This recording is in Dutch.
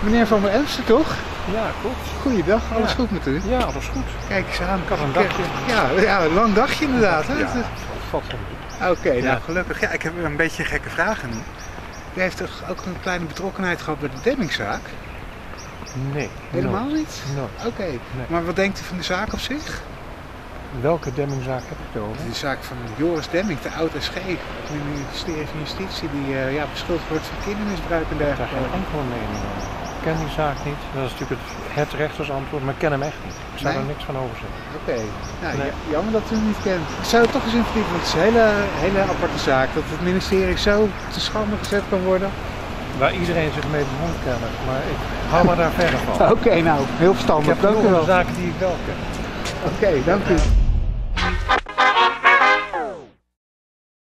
Meneer Van der Emsten, toch? Ja, klopt. Goeiedag, alles Ja. goed met u? Ja, alles goed. Kijk eens aan. Ik had een dagje. Ja, ja, een lang dagje inderdaad. Hè? Ja, Het- valt. Oké, nou gelukkig. Ja, ik heb een beetje gekke vragen nu. U heeft toch ook een kleine betrokkenheid gehad bij de Demmingzaak? Nee. Helemaal niet? Oké, maar wat denkt u van de zaak op zich? Welke demmingzaak heb ik het over? De zaak van Joris Demming, de oud-SG, het ministerie van Justitie, die eh, ja, beschuldigd wordt van kindermisbruik en daar dergelijke. enkele mening over. Ik ken die zaak niet. Dat is natuurlijk het, het rechtersantwoord, maar ik ken hem echt niet. Ik zou Nee? er niks van over zeggen. Oké, nou, Nee. jammer dat u hem niet kent. Ik zou er toch eens in verdiepen, want het is een hele, hele aparte zaak. Dat het ministerie zo te schande gezet kan worden. Waar iedereen zich mee bemoeit kennelijk, maar ik hou me daar verder van. Oké, nou, heel Ik verstandig. heb genoeg wel. Oké, zaken die ik wel ken. dank u.